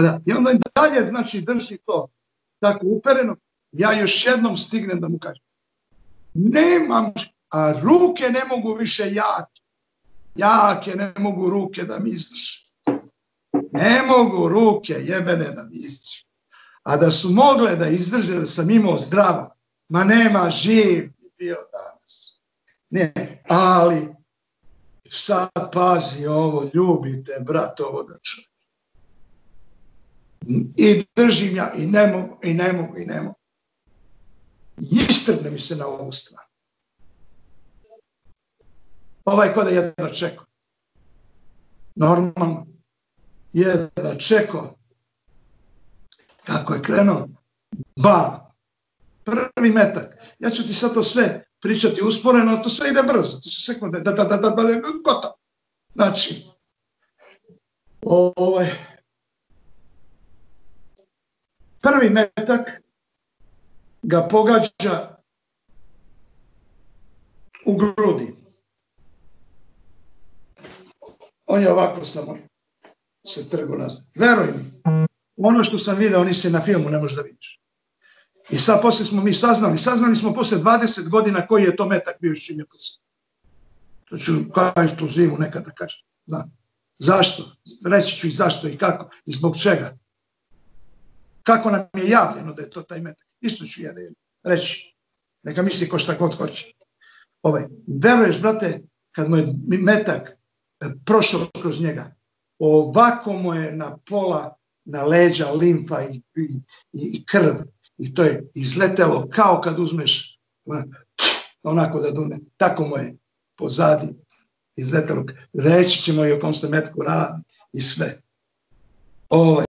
Da. I onda dalje, znači, drži to tako upereno. Ja još jednom stignem da mu kažem. Nemam, a ruke ne mogu više jake. Jake ne mogu ruke da mi izdrži. Ne mogu ruke jebene da mi izdrži. A da su mogle da izdrže da sam imao zdravo, ma nema živ bio danas. Ne, ali sad pazi ovo, ljubite, brat, ovo da čuje. I držim ja i ne mogu, i ne mogu, i ne mogu. Istrne mi se na ovu stranu. Ovaj kod je jedno čekao. Normalno. Jedno čekao. Kako je krenuo? Ba. Prvi metak. Ja ću ti sad to sve pričati usporeno, to sve ide brzo. To su sekunde. Da, da, da, da, da, gotovo. Znači, ovaj, prvi metak ga pogađa u grudi. On je ovako samo se trgo nazad. Veruj mi, ono što sam vidio, oni se na filmu ne može da vidiš. I sad posle smo mi saznali, saznali smo posle 20 godina koji je to metak bio s čim je posle. To ću kao tu zimu nekada kažem. Znam. Zašto? Reći ću i zašto i kako i zbog čega. Kako nam je javljeno da je to taj metak. Isto ću ja da reći. Neka misli ko šta god hoće. Ovaj, veruješ, brate, kad mu je metak e, prošao kroz njega, ovako mu je na pola, na leđa, limfa i, i, i krv. I to je izletelo kao kad uzmeš onako da dune. Tako mu je pozadi izletelo. Reći ćemo i o kom se metku radi i sve. Ovaj,